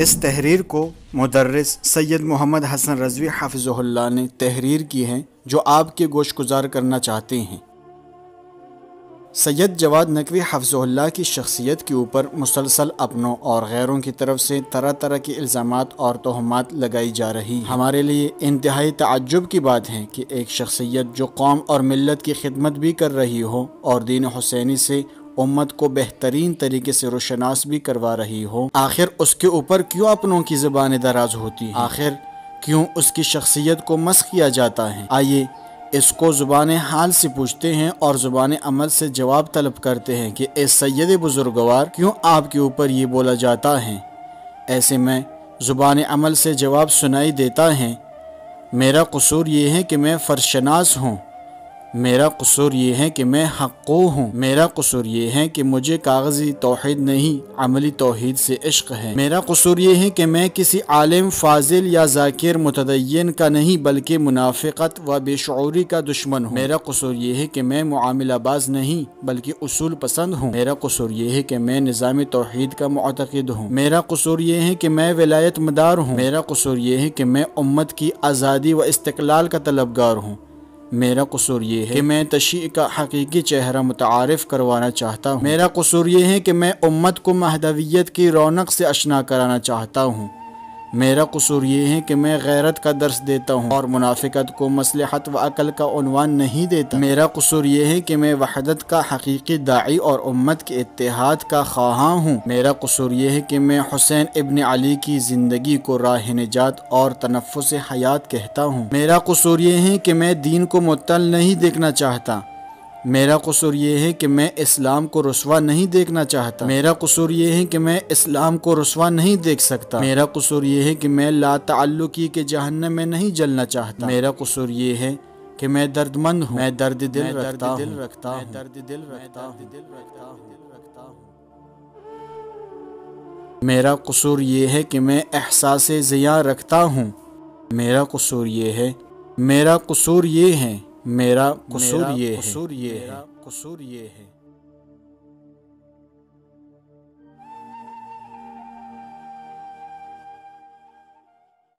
इस तहरीर को मदरस सैयद मोहम्मद हसन रजवी हाफिज़ल्ला ने तहरीर की है, जो आपके गोश गुजार करना चाहते हैं। सैयद जवाद नकवी हफ्ज़ल्ला की शख्सियत के ऊपर मुसलसल अपनों और गैरों की तरफ़ से तरह तरह के इल्ज़ाम और तोहमत लगाई जा रही हमारे लिए इंतहाई तजुब की बात है कि एक शख्सियत जो कौम और मिलत की खिदमत भी कर रही हो और दीन हुसैनी से उम्मत को बेहतरीन तरीके से रोशनास भी करवा रही हो। आखिर उसके ऊपर क्यों अपनों की जबान दराज होती है? आखिर क्यों उसकी शख्सियत को मस किया जाता है? आइए इसको ज़ुबान हाल से पूछते हैं और ज़ुबान अमल से जवाब तलब करते हैं कि, ए सैद बुजुर्गवार, क्यों आपके ऊपर ये बोला जाता है? ऐसे में ज़ुबान अमल से जवाब सुनाई देता है, मेरा कसूर ये है कि मैं फरशनास हूँ। मेरा कसूर ये है कि मैं हक़ो हूँ। मेरा कसूर ये है कि मुझे कागज़ी तोहद नहीं, अमली तोहद से इश्क है। मेरा कसूर ये है कि मैं किसी आलिम, फाजिल या जाकिर मुतदयन का नहीं, बल्कि मुनाफिकत व बेशूरी का दुश्मन हूँ। मेरा कसूर ये है कि मैं मामलाबाज नहीं, बल्कि उसूल पसंद हूँ। मेरा कसूर ये है कि मैं निज़ाम तोहद का मतद हूँ। मेरा कसूर ये है कि मैं विलायत मदार हूँ। मेरा कसूर ये है कि मैं उम्मत की आज़ादी व इस्तकलाल का तलबगार हूँ। मेरा कसूर ये है कि मैं तशी का हकीकी चेहरा मुतारफ़ करवाना चाहता हूँ। मेरा कसूर ये है कि मैं उम्मत को महदवियत की रौनक से अशना कराना चाहता हूँ। मेरा कसूर ये है कि मैं गैरत का दर्स देता हूँ और मुनाफिकत को मसलहत व अकल का उनवान नहीं देता। मेरा कसूर ये है कि मैं वहदत का हकीकी दाई और उम्मत के इतिहाद का ख्वाहा हूँ। मेरा कसूर ये है कि मैं हुसैन इबन अली की ज़िंदगी को राह निजात और तनफ़ुस हयात कहता हूँ। मेरा कसूर ये है कि मैं दीन को मुतल नहीं देखना चाहता। मेरा कसूर ये है कि मैं इस्लाम को रसवा नहीं देखना चाहता। मेरा कसूर ये है कि मैं इस्लाम को रसवा नहीं देख सकता। मेरा कसूर ये है कि मैं ला ताल्लुकी के जहन्नम में नहीं जलना चाहता। मेरा कसूर ये है कि मैं दर्दमंद हूँ। मैं दर्द दिल रखता दिल रखता हूँ। दर्द दिल रखता दिल रखता हूँ। मेरा कसूर ये है कि मैं एहसास ज़िया रखता हूँ। मेरा कसूर ये है। मेरा कसूर ये है मेरा कसूर ये है। कसूर ये है। कसूर ये है।